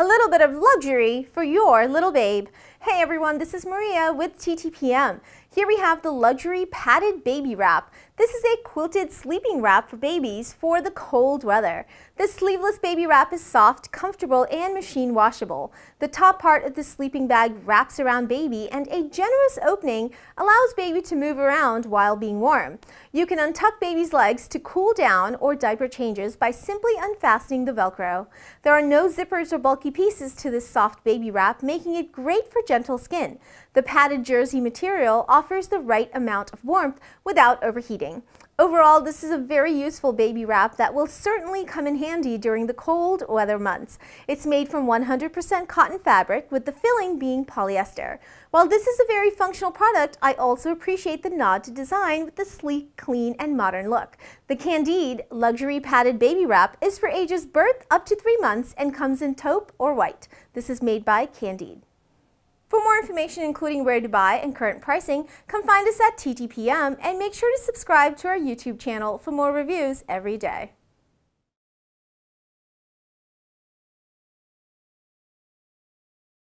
a little bit of luxury for your little babe. Hey everyone, this is Maria with TTPM. Here we have the luxury padded baby wrap. This is a quilted sleeping wrap for babies for the cold weather. This sleeveless baby wrap is soft, comfortable, and machine washable. The top part of the sleeping bag wraps around baby and a generous opening allows baby to move around while being warm. You can untuck baby's legs to cool down or diaper changes by simply unfastening the Velcro. There are no zippers or bulky pieces to this soft baby wrap, making it great for gentle skin. The padded jersey material offers the right amount of warmth without overheating. Overall, this is a very useful baby wrap that will certainly come in handy during the cold weather months. It's made from 100% cotton fabric with the filling being polyester. While this is a very functional product, I also appreciate the nod to design with the sleek, clean, and modern look. The Candide Luxury Padded Baby Wrap is for ages birth up to three months and comes in taupe or white. This is made by Candide. For more information including where to buy and current pricing, come find us at TTPM and make sure to subscribe to our YouTube channel for more reviews every day.